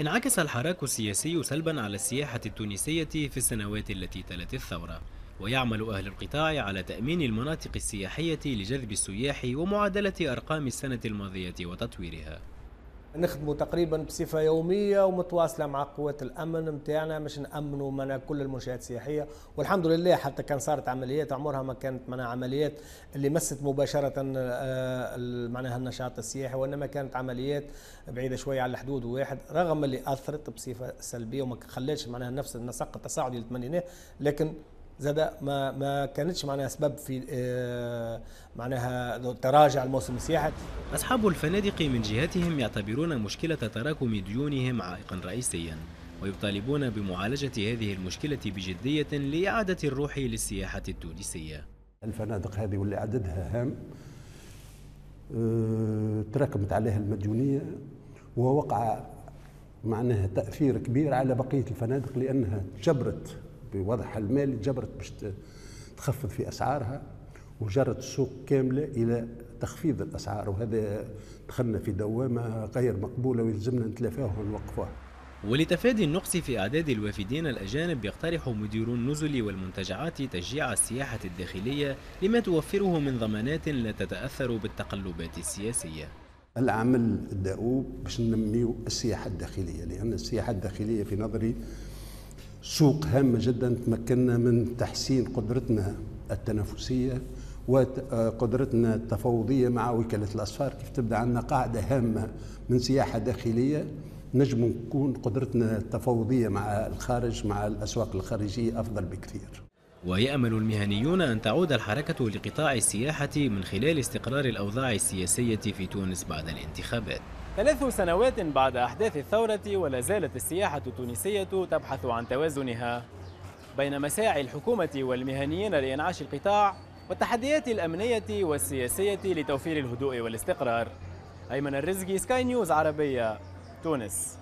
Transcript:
انعكس الحراك السياسي سلبا على السياحة التونسية في السنوات التي تلت الثورة ويعمل أهل القطاع على تأمين المناطق السياحية لجذب السياح ومعادلة أرقام السنة الماضية وتطويرها. نخدموا تقريبا بصفة يومية ومتواصلة مع قوات الأمن نتاعنا باش نامنوا من كل المنشآت السياحية. والحمد لله حتى كان صارت عمليات عمرها ما كانت معناها عمليات اللي مست مباشرة آه، معناها النشاط السياحي وإنما كانت عمليات بعيدة شوية على الحدود واحد رغم اللي أثرت بصفة سلبية وما خلتش معناها نفس النسق التصاعدي اللي تمنيناه لكن زاد ما ما كانتش معناها سبب في آه، معناها تراجع الموسم السياحي. أصحاب الفنادق من جهتهم يعتبرون مشكلة تراكم ديونهم عائقا رئيسيا ويطالبون بمعالجة هذه المشكلة بجدية لإعادة الروح للسياحة التونسية. الفنادق هذه واللي عددها هام آه، تراكمت عليها المديونية ووقع معناها تأثير كبير على بقية الفنادق لأنها جبرت بوضعها المالي جبرت باش تخفض في أسعارها وجرت السوق كاملة إلى تخفيض الأسعار وهذا دخلنا في دوامة غير مقبولة ويلزمنا نتلافاها ونوقفوها. ولتفادي النقص في أعداد الوافدين الأجانب يقترح مدير النزل والمنتجعات تشجيع السياحة الداخلية لما توفره من ضمانات لا تتأثر بالتقلبات السياسية العمل الدؤوب باش ننميو السياحة الداخلية لأن السياحة الداخلية في نظري سوق هامة جدا تمكننا من تحسين قدرتنا التنافسية وقدرتنا التفاوضية مع وكالة الأسفار. كيف تبدأ عندنا قاعدة هامة من سياحة داخلية نجم نكون قدرتنا التفاوضية مع الخارج مع الأسواق الخارجية أفضل بكثير. ويأمل المهنيون أن تعود الحركة لقطاع السياحة من خلال استقرار الأوضاع السياسية في تونس بعد الانتخابات. ثلاث سنوات بعد أحداث الثورة ولا زالت السياحة التونسية تبحث عن توازنها. بين مساعي الحكومة والمهنيين لإنعاش القطاع والتحديات الأمنية والسياسية لتوفير الهدوء والاستقرار. أيمن الرزقي سكاي نيوز عربية تونس.